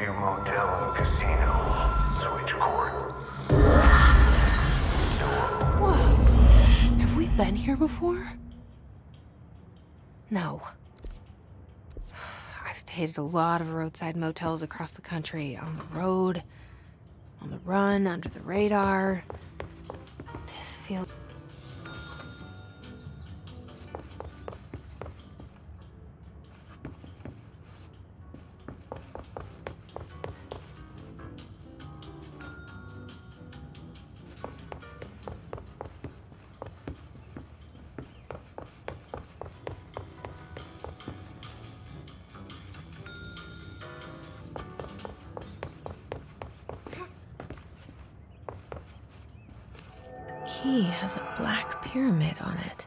View Motel and Casino. Switch court. Whoa. Have we been here before? No. I've stayed at a lot of roadside motels across the country. On the road, on the run, under the radar. This feels... key has a black pyramid on it.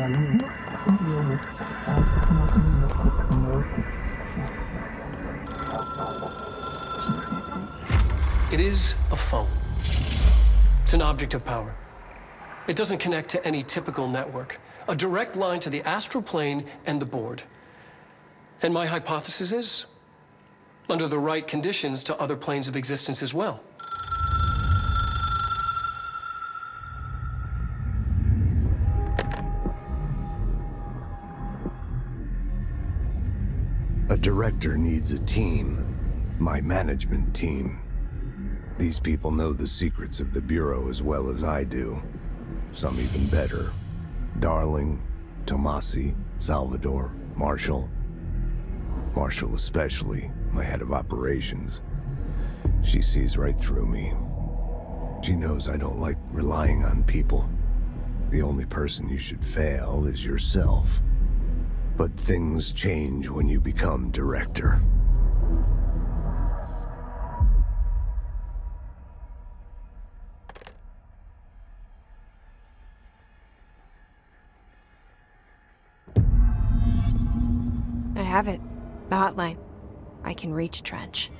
It is a phone. It's an object of power. It doesn't connect to any typical network. A direct line to the astral plane and the board. And my hypothesis is, under the right conditions, to other planes of existence as well. A director needs a team. My management team. These people know the secrets of the Bureau as well as I do. Some even better. Darling, Tommasi, Salvador, Marshall. Marshall especially, my head of operations. She sees right through me. She knows I don't like relying on people. The only person you should fail is yourself. But things change when you become director. I have it. The hotline. I can reach Trench.